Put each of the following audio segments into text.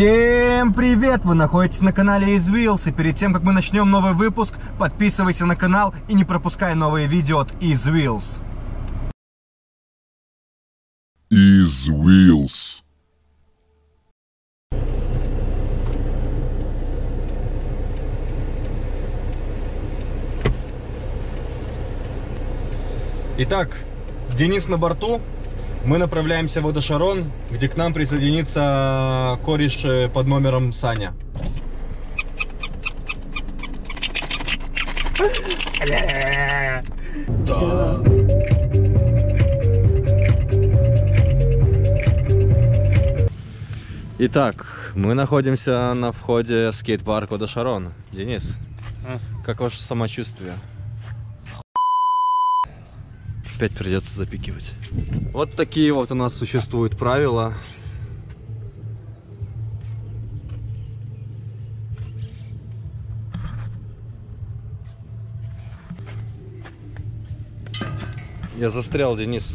Всем привет! Вы находитесь на канале Извилс, и перед тем, как мы начнем новый выпуск, подписывайся на канал и не пропускай новые видео от Извилс. Is Wheels. Итак, Денис на борту. Мы направляемся в Водошарон, где к нам присоединится кореш э, под номером Саня. Итак, мы находимся на входе в скейт-парк Водошарон. Денис, как ваше самочувствие? Опять придется запикивать. Вот такие вот у нас существуют правила. Я застрял, Денис.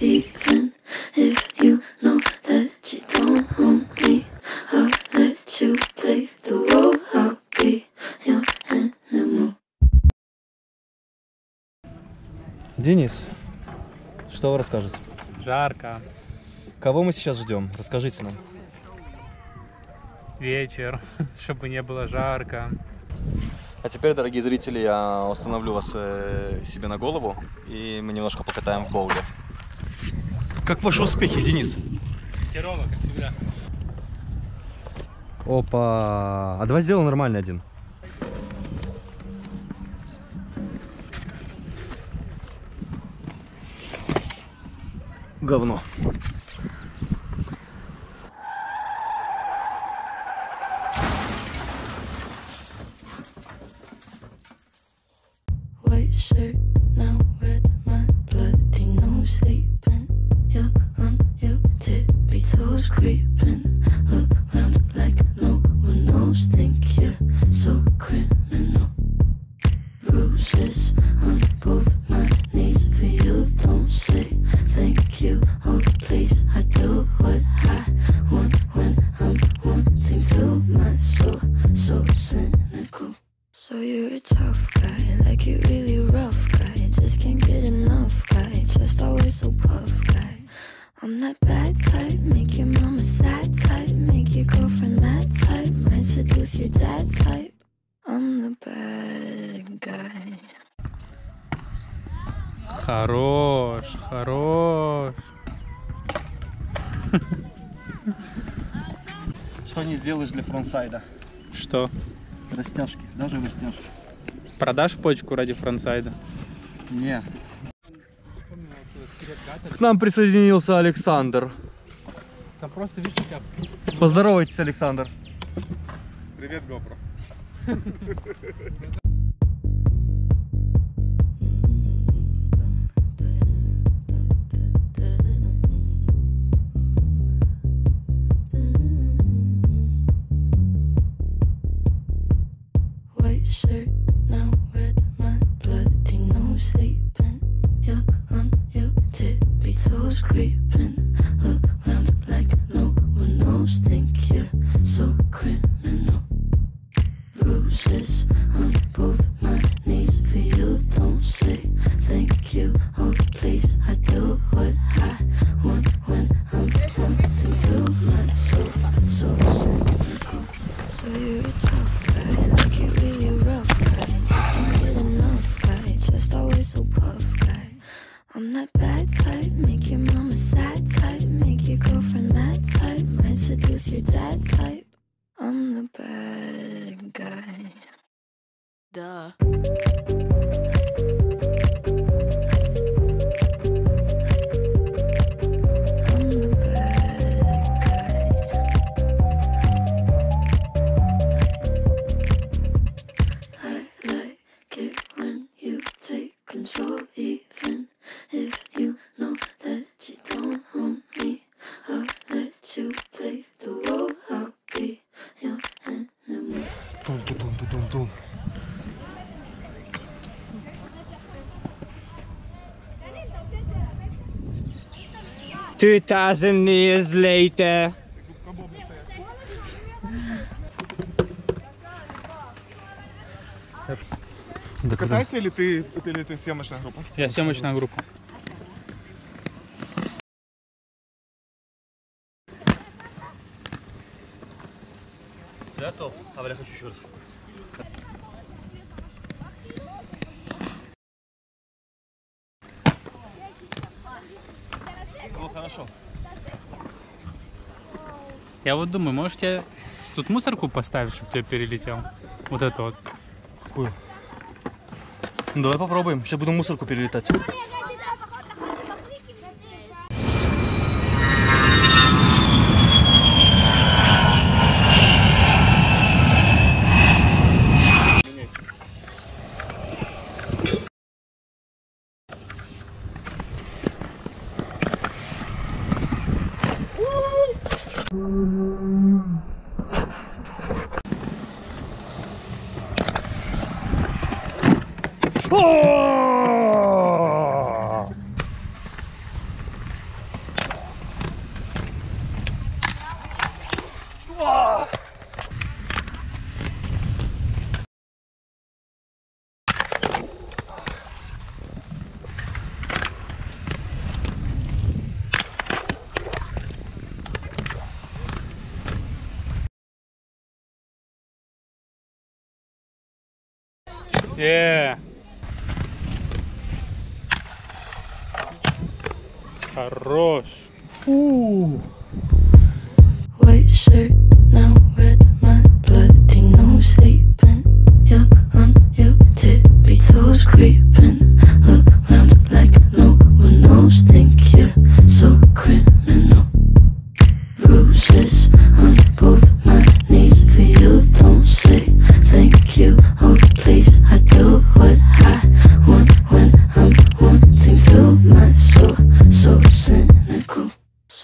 Even if you know that you don't own me. I'll let you play the role. I'll be your animal. Денис, что вы расскажете? Жарко. Кого мы сейчас ждем? Расскажите нам. Вечер, чтобы не было жарко. А теперь, дорогие зрители, я установлю вас э, себе на голову, и мы немножко покатаем в боуле. Как ваши успехи, Денис? Херово, как всегда. Опа! А давай сделаем нормальный один. Говно. White shirt, Bruises on both Что не сделаешь для фронтсайда? Что? Растяжки, даже растяжки. Продашь почку ради фронтсайда? Не. К нам присоединился Александр. Там просто видишь, как Поздоровайтесь, Александр. Привет, GoPro. creeping that bad type. Make your mama sad type. Make your girlfriend mad type. Might seduce your dad type. Тум-тум-тум-тум-тум. Two thousand years later. Катайся или ты, или ты съемочная группа? Я съемочная группа. Готов. А я хочу еще раз. Хорошо. Я вот думаю, может тебе тут мусорку поставить, чтобы тебе перелетел? Вот это вот. Какую? Ну, давай попробуем. Сейчас буду мусорку перелетать. Oh! Oh! Yeah. Хорош. White shirt, now red, my bloody nose sleeping. You're on your tippy toes, creeping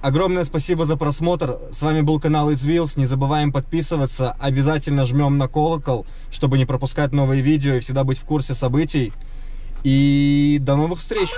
Огромное спасибо за просмотр. С вами был канал Wheels. Не забываем подписываться. Обязательно жмем на колокол, чтобы не пропускать новые видео и всегда быть в курсе событий. И до новых встреч!